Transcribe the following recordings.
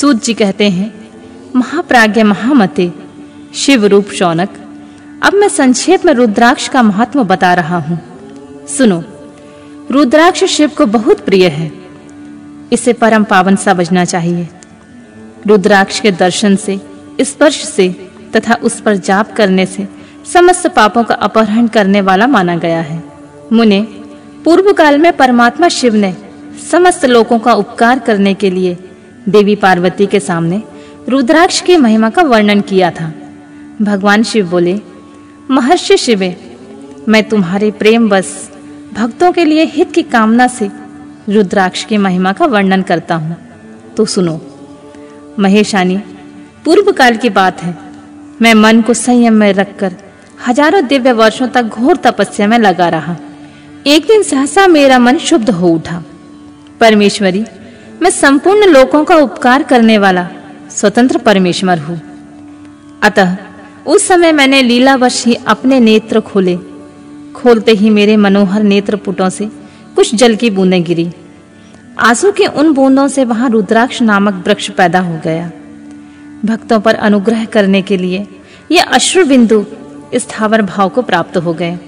सूत जी कहते हैं, महाप्राज्ञ महामते, शिव रूप शौनक, अब मैं संक्षेप में रुद्राक्ष का महत्व बता रहा हूँ। सुनो, रुद्राक्ष शिव को बहुत प्रिय है। इसे परम पावन समझना चाहिए। रुद्राक्ष के दर्शन से, स्पर्श से तथा उस पर जाप करने से समस्त पापों का अपहरण करने वाला माना गया है। मुने, पूर्व काल में परमात्मा शिव ने समस्त लोगों का उपकार करने के लिए देवी पार्वती के सामने रुद्राक्ष की महिमा का वर्णन किया था। भगवान शिव बोले, महर्षि शिवे, मैं तुम्हारे प्रेम बस भक्तों के लिए हित की कामना से रुद्राक्ष की महिमा का वर्णन करता हूँ। तो सुनो, महेशानी, पूर्व काल की बात है। मैं मन को संयम में रखकर हज़ारों दिव्य वर्षों तक घोर तपस्या में लगा रहा। एक दिन सहसा मेरा मन शुद्ध हो उठा। परमेश्वरी मैं संपूर्ण लोगों का उपकार करने वाला स्वतंत्र परमेश्वर हूँ। अतः, उस समय मैंने लीलावश ही अपने नेत्र खोले। खोलते ही मेरे मनोहर नेत्र पुटों से कुछ जल की बूंदें गिरी। आँसू के उन बूंदों से वहाँ रुद्राक्ष नामक वृक्ष पैदा हो गया। भक्तों पर अनुग्रह करने के लिए ये अश्रु बिंदु स्थावर भाव को प्राप्त हो गए।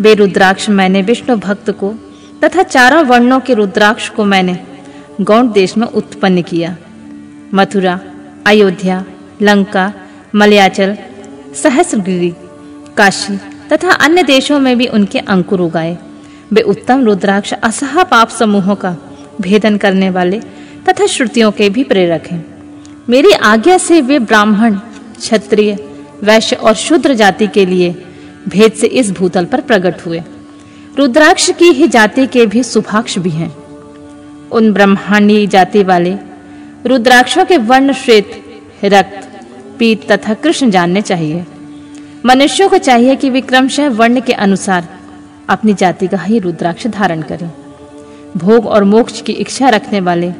वे रुद्राक्ष मैंने विष्णु भक्त को तथा चारों वर्णों के रुद्राक्ष को मैंने गौण देश में उत्पन्न किया। मथुरा, अयोध्या, लंका, मलयाचल, सहस्रगिरी, काशी तथा अन्य देशों में भी उनके अंकुर उगाए। वे उत्तम रुद्राक्ष असह पाप समूहों का भेदन करने वाले तथा श्रुतियों के भी प्रेरक हैं। मेरी आज्ञा से वे ब्राह्मण, क्षत्रिय, वैश्य और शूद्र जाति के लिए भेद से इस भूतल पर प्रकट हुए। रुद्राक्ष की ही जाति के भी सुभाक्ष भी हैं। उन ब्रह्मांडी जाति वाले, रुद्राक्षों के वर्ण श्वेत रक्त, पीत तथा कृष्ण जानने चाहिए। मनुष्यों को चाहिए कि विक्रमशः वर्ण के अनुसार अपनी जाति का ही रुद्राक्ष धारण करें। भोग और मोक्ष की इच्छा रखने वाले,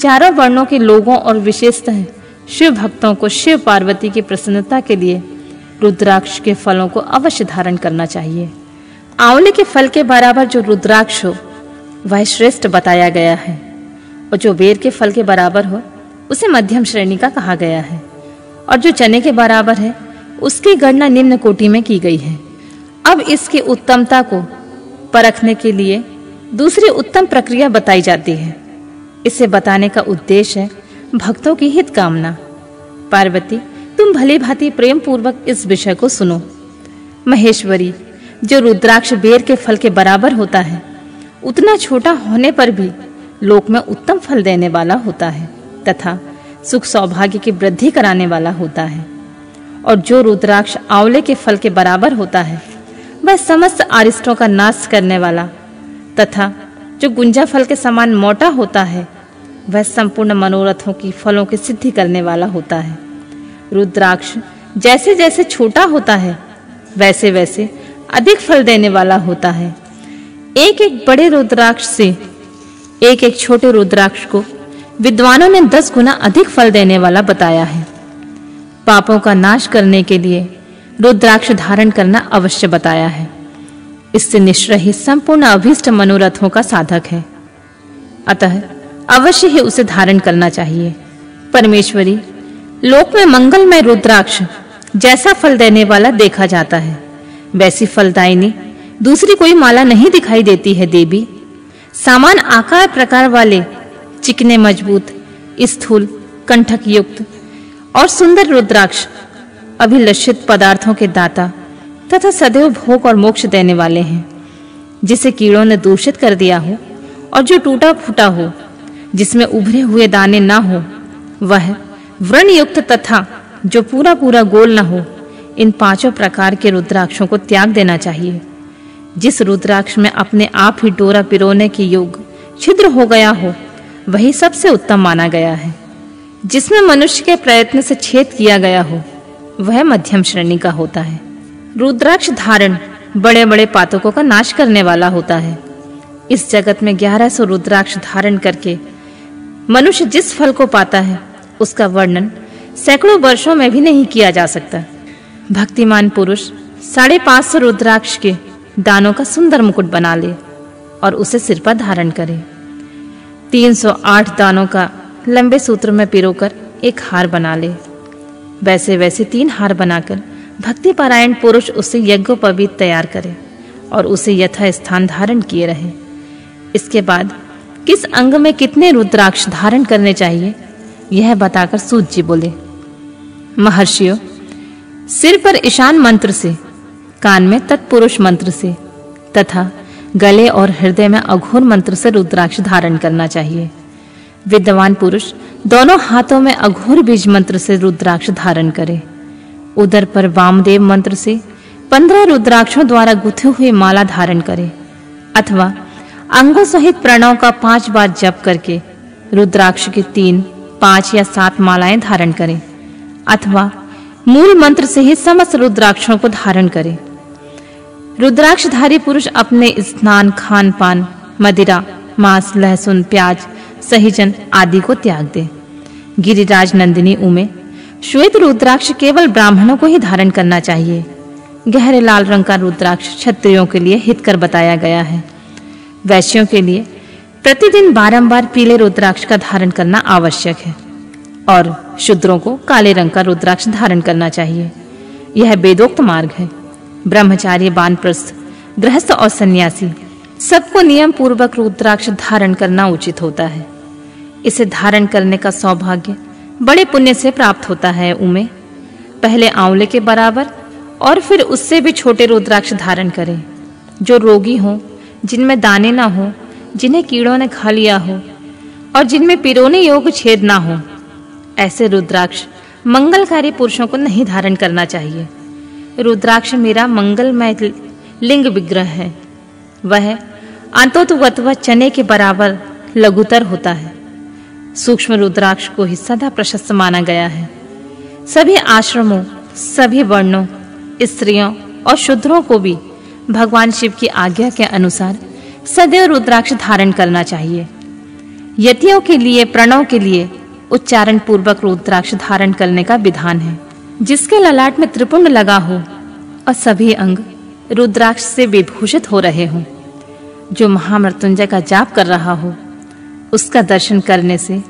चारों वर्णों के लोगों और विशेषतः शिव भक्तों को शिव पार्वती की प्रसन्नता के लिए रुद्राक्ष के फलों को अवश्य धारण करना चाहिए। आंवले के फल के बराबर जो रुद्राक्ष हो वह श्रेष्ठ बताया गया है। और जो बेर के फल के बराबर हो, उसे मध्यम श्रेणी का कहा गया है। और जो चने के बराबर है, उसकी गणना निम्न कोटि में की गई है। अब इसकी उत्तमता को परखने के लिए दूसरी उत्तम प्रक्रिया बताई जाती है। इसे बताने का उद्देश्य है भक्तों की हित कामना पार्वती, तुम भली भांति प्रेम पूर्वक इस विषय को सुनो। महेश्वरी, जो रुद्राक्ष बेर के फल के बराबर होता है उतना छोटा होने पर भी लोक में उत्तम फल देने वाला होता है, तथा सुख सौभाग्य की वृद्धि कराने वाला होता है। और जो रुद्राक्ष आंवले के फल के बराबर होता है, वह समस्त आरिष्टों का नाश करने वाला, तथा जो गुंजा फल के समान मोटा होता है, वह संपूर्ण मनोरथों की फलों की सिद्धि करने वाला होता है। रुद्राक्ष जैसे जैसे छोटा होता है वैसे वैसे अधिक फल देने वाला होता है। एक एक बड़े रुद्राक्ष से एक एक छोटे रुद्राक्ष को विद्वानों ने दस गुना अधिक फल देने वाला बताया है। पापों का नाश करने के लिए रुद्राक्ष धारण करना अवश्य बताया है। इससे निश्चय ही संपूर्ण अभीष्ट मनोरथों का साधक है। अतः अवश्य ही उसे धारण करना चाहिए। परमेश्वरी, लोक में मंगलमय रुद्राक्ष जैसा फल देने वाला देखा जाता है। वैसी फलदायिनी दूसरी कोई माला नहीं दिखाई देती है देवी। सामान आकार प्रकार वाले, चिकने मज़बूत, स्थूल कंठक युक्त और सुंदर रुद्राक्ष, अभिलषित पदार्थों के दाता तथा सदैव भोग और मोक्ष देने वाले हैं, जिसे कीड़ों ने दूषित कर दिया हो और जो टूटा फूटा हो, जिसमें उभरे हुए दाने ना हो, वह व्रण युक्त तथा जो पूरा पूरा गोल न हो, इन पाँचों प्रकार के रुद्राक्षों को त्याग देना चाहिए। जिस रुद्राक्ष में अपने आप ही डोरा पिरोने के योग छिद्र हो गया हो, वही सबसे उत्तम माना गया है। जिसमें मनुष्य के प्रयत्न से छेद किया गया हो, वह मध्यम श्रेणी का होता है। रुद्राक्ष धारण बड़े-बड़े पातकों का नाश करने वाला होता है। इस जगत में 1100 रुद्राक्ष धारण करके मनुष्य जिस फल को पाता है, उसका वर्णन सैकड़ों वर्षों में भी नहीं किया जा सकता। भक्तिमान पुरुष, साढ़े पाँच सौ रुद्राक्ष के दानों का सुंदर मुकुट बना ले और उसे सिर पर धारण करे। 308 दानों का लंबे सूत्र में पिरोकर एक हार बना ले। वैसे वैसे तीन हार बनाकर भक्ति पारायण पुरुष उसे यज्ञोपवीत तैयार करे और उसे यथा स्थान धारण किए रहे। इसके बाद किस अंग में कितने रुद्राक्ष धारण करने चाहिए, यह बताकर सूत जी बोले, महर्षियों, सिर पर ईशान मंत्र से कान में तत्पुरुष मंत्र से, तथा गले और हृदय में अघोर मंत्र से रुद्राक्ष धारण करना चाहिए। विद्वान पुरुष, दोनों हाथों में अघोर बीज मंत्र से रुद्राक्ष धारण करे। उदर पर वामदेव मंत्र से पंद्रह रुद्राक्षों द्वारा गुथे हुए माला धारण करे, अथवा अंगों सहित प्रणव का पाँच बार जप करके रुद्राक्ष की तीन, पाँच या सात मालाएँ धारण करें, अथवा मूल मंत्र से ही समस्त रुद्राक्षों को धारण करें। रुद्राक्षधारी पुरुष अपने स्नान खान पान मदिरा, मांस, लहसुन, प्याज, सहीजन आदि को त्याग दे। गिरिराज नंदिनी उमे, श्वेत रुद्राक्ष केवल ब्राह्मणों को ही धारण करना चाहिए। गहरे लाल रंग का रुद्राक्ष क्षत्रियों के लिए हितकर बताया गया है। वैश्यों के लिए प्रतिदिन बारंबार पीले रुद्राक्ष का धारण करना आवश्यक है और शूद्रों को काले रंग का रुद्राक्ष धारण करना चाहिए। यह वेदोक्त मार्ग है। ब्रह्मचारी बानप्रस्थ, गृहस्थ और सन्यासी, सबको नियम पूर्वक रुद्राक्ष धारण करना उचित होता है। इसे धारण करने का सौभाग्य बड़े पुण्य से प्राप्त होता है उमे। पहले आंवले के बराबर और फिर उससे भी छोटे रुद्राक्ष धारण करें। जो रोगी हो, जिनमें दाने ना हो, जिन्हें कीड़ों ने खा लिया हो, और जिनमें पिरोने योग छेद ना हो, ऐसे रुद्राक्ष मंगलकारी पुरुषों को नहीं धारण करना चाहिए। रुद्राक्ष मेरा मंगलमय लिंग विग्रह है। वह अंतोतुगत चने के बराबर लघुतर होता है। सूक्ष्म रुद्राक्ष को ही सदा प्रशस्त माना गया है। सभी आश्रमों, सभी वर्णों, स्त्रियों और शूद्रों को भी भगवान शिव की आज्ञा के अनुसार सदैव रुद्राक्ष धारण करना चाहिए। यतियों के लिए, प्रणव के लिए उच्चारण पूर्वक रुद्राक्ष धारण करने का विधान है। जिसके ललाट में त्रिपुंड लगा हो और सभी अंग रुद्राक्ष से विभूषित हो रहे हों। जो महामृत्युंजय का जाप कर रहा हो, उसका दर्शन करने से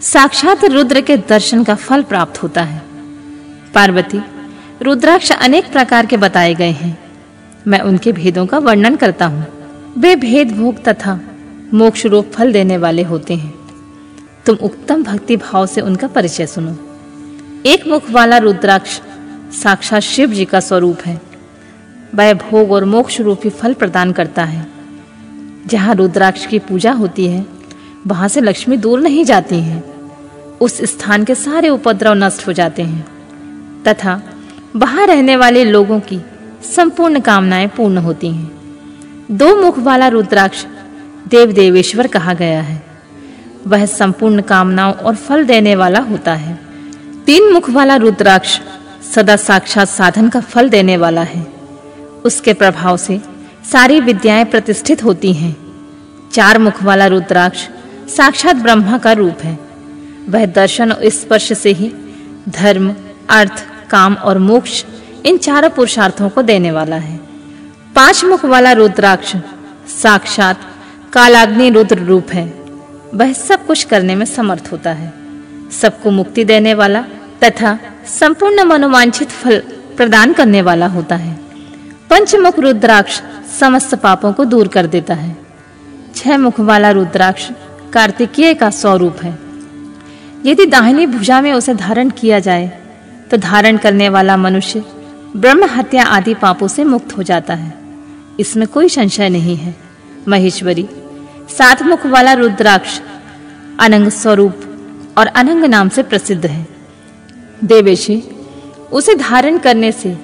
साक्षात रुद्र के दर्शन का फल प्राप्त होता है। पार्वती, रुद्राक्ष अनेक प्रकार के बताए गए हैं। मैं उनके भेदों का वर्णन करता हूँ। वे भेद भोग तथा मोक्ष रूप फल देने वाले होते हैं। तुम उत्तम भक्ति भाव से उनका परिचय सुनो। एक मुख वाला रुद्राक्ष, साक्षात शिव जी का स्वरूप है। वह भोग और मोक्ष रूपी फल प्रदान करता है। जहाँ रुद्राक्ष की पूजा होती है, वहाँ से लक्ष्मी दूर नहीं जाती है। उस स्थान के सारे उपद्रव नष्ट हो जाते हैं। तथा वहाँ रहने वाले लोगों की संपूर्ण कामनाएँ पूर्ण होती हैं। दो मुख वाला रुद्राक्ष देव देवेश्वर कहा गया है। वह संपूर्ण कामनाओं और फल देने वाला होता है। तीन मुख वाला रुद्राक्ष सदा साक्षात साधन का फल देने वाला है। उसके प्रभाव से सारी विद्याएँ प्रतिष्ठित होती हैं। चार मुख वाला रुद्राक्ष साक्षात ब्रह्मा का रूप है। वह दर्शन और स्पर्श से ही धर्म, अर्थ, काम और मोक्ष इन चारों पुरुषार्थों को देने वाला है। पाँच मुख वाला रुद्राक्ष साक्षात कालाग्नि रुद्र रूप है। वह सब कुछ करने में समर्थ होता है। सबको मुक्ति देने वाला तथा संपूर्ण मनोवांछित फल प्रदान करने वाला होता है। पंचमुख रुद्राक्ष समस्त पापों को दूर कर देता है। छह मुख वाला रुद्राक्ष कार्तिकीय का स्वरूप है। यदि दाहिनी भुजा में उसे धारण किया जाए तो धारण करने वाला मनुष्य ब्रह्म हत्या आदि पापों से मुक्त हो जाता है। इसमें कोई संशय नहीं है। महेश्वरी, सात मुख वाला रुद्राक्ष अनंग स्वरूप और अनंग नाम से प्रसिद्ध है। देवेशी, उसे धारण करने से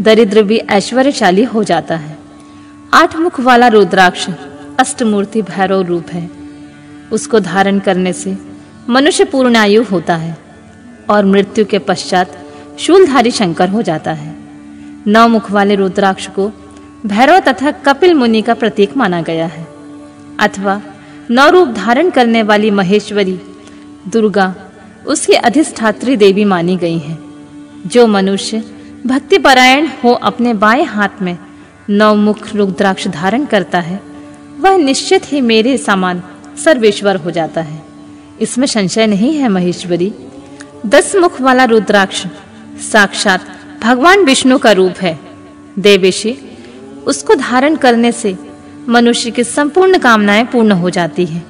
दरिद्र भी ऐश्वर्यशाली हो जाता है। आठ मुख वाला रुद्राक्ष अष्टमूर्ति भैरव रूप है। उसको धारण करने से मनुष्य पूर्ण आयु होता है और मृत्यु के पश्चात शूलधारी शंकर हो जाता है। नौ मुख वाले रुद्राक्ष को भैरव तथा कपिल मुनि का प्रतीक माना गया है। अथवा नौ रूप धारण करने वाली महेश्वरी, दुर्गा उसकी अधिष्ठात्री देवी मानी गई है। जो मनुष्य भक्ति परायण हो अपने बाएँ हाथ में नौ मुख रुद्राक्ष धारण करता है, वह निश्चित ही मेरे समान सर्वेश्वर हो जाता है। इसमें संशय नहीं है, महेश्वरी। दस मुख वाला रुद्राक्ष साक्षात भगवान विष्णु का रूप है। देवेशी, उसको धारण करने से मनुष्य की संपूर्ण कामनाएँ पूर्ण हो जाती है।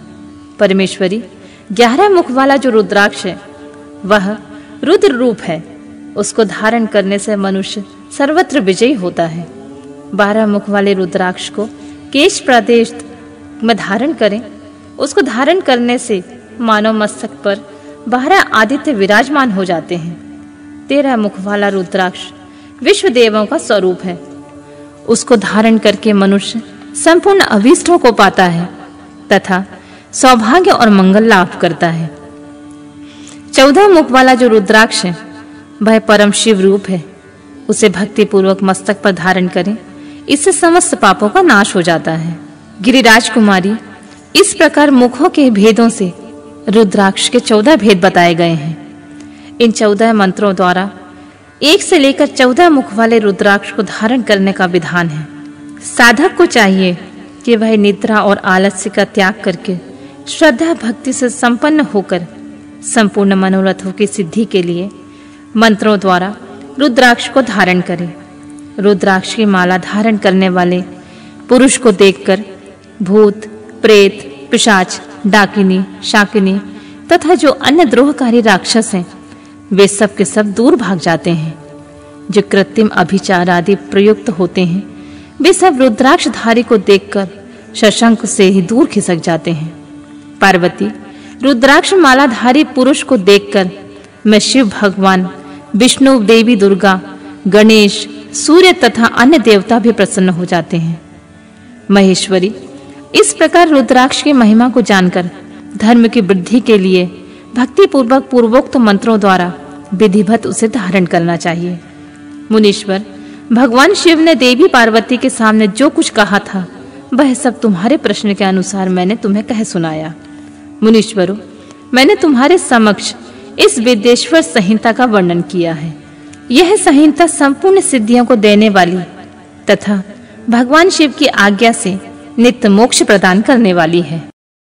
परमेश्वरी ग्यारह मुख वाला जो रुद्राक्ष है, वह रुद्र रूप है। उसको धारण करने से मनुष्य सर्वत्र विजयी होता है। बारह मुख वाले रुद्राक्ष को केश प्रदेश में धारण करें। उसको धारण करने से मानव मस्तक पर बारह आदित्य विराजमान हो जाते हैं। तेरह मुख वाला रुद्राक्ष विश्व देवों का स्वरूप है। उसको धारण करके मनुष्य संपूर्ण अभिष्टों को पाता है तथा सौभाग्य और मंगल लाभ करता है। चौदह मुख वाला जो रुद्राक्ष है, वह परम शिव रूप है। उसे भक्ति पूर्वक मस्तक पर धारण करें, इससे समस्त पापों का नाश हो जाता है। गिरिराज कुमारी, इस प्रकार मुखों के भेदों से रुद्राक्ष के चौदह भेद बताए गए हैं। इन चौदह मंत्रों द्वारा एक से लेकर चौदह मुख वाले रुद्राक्ष को धारण करने का विधान है। साधक को चाहिए कि वह निद्रा और आलस्य का त्याग करके श्रद्धा भक्ति से संपन्न होकर संपूर्ण मनोरथों की सिद्धि के लिए मंत्रों द्वारा रुद्राक्ष को धारण करें। रुद्राक्ष की माला धारण करने वाले पुरुष को देखकर भूत, प्रेत, पिशाच, डाकिनी, शाकिनी तथा जो अन्य द्रोहकारी राक्षस हैं, वे सब के सब दूर भाग जाते हैं। जो कृत्रिम अभिचार आदि प्रयुक्त होते हैं, वे सब रुद्राक्षधारी को देखकर शशंक से ही दूर खिसक जाते हैं। पार्वती रुद्राक्ष मालाधारी पुरुष को देखकर, मैं शिव भगवान, विष्णु, देवी, दुर्गा, गणेश, सूर्य तथा अन्य देवता भी प्रसन्न हो जाते हैं। महेश्वरी, इस प्रकार रुद्राक्ष की महिमा को जानकर, धर्म की वृद्धि के लिए भक्ति पूर्वक पूर्वोक्त मंत्रों द्वारा विधिवत उसे धारण करना चाहिए। मुनीश्वर, भगवान शिव ने देवी पार्वती के सामने जो कुछ कहा था, वह सब तुम्हारे प्रश्न के अनुसार मैंने तुम्हें कह सुनाया। मुनीश्वरों, मैंने तुम्हारे समक्ष इस विदेश्वर संहिता का वर्णन किया है। यह संहिता संपूर्ण सिद्धियों को देने वाली तथा भगवान शिव की आज्ञा से नित्य मोक्ष प्रदान करने वाली है।